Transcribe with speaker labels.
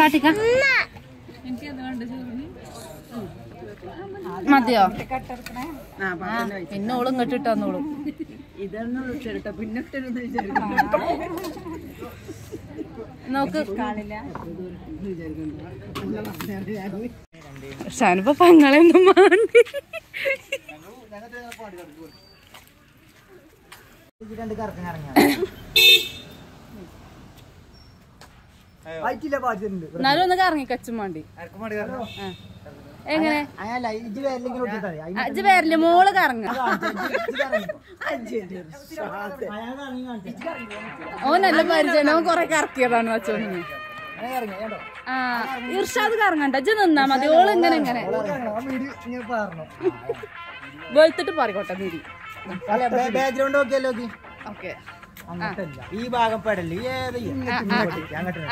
Speaker 1: കാട്ടിക്ക. മതിയോ? പിന്നെ ഓളും
Speaker 2: പിന്നെ
Speaker 1: നോക്ക്. ഷാനിപ്പോ പങ്ങളെന്നും മാണ്ടി
Speaker 3: രണ്ട് കറക്കം ഇറങ്ങിയ
Speaker 1: എന്നാലും ഒന്ന് കറങ്ങി കച്ചും മാണ്ടി. ആ. എങ്ങനെ? വരില്ല മോൾ കറങ്ങ. ഓൻ നല്ല പരിചയം. ഓൻ കൊറേ കറക്കിയതാണ് വച്ചോന്ന് ആ ഇർഷാദ് കറങ്ങണ്ട. അജ് നിന്നാ മതി. ഓൾ ഇങ്ങനെ
Speaker 3: പറഞ്ഞു
Speaker 1: വെളുത്തിട്ട് പറയോട്ടെ വീടി
Speaker 3: ബാക്ക്ഗ്രൗണ്ട് നോക്കി
Speaker 1: ഓക്കെ.
Speaker 3: അങ്ങോട്ടല്ല. ഈ ഭാഗം പെടൽ. ഏത് അങ്ങോട്ട്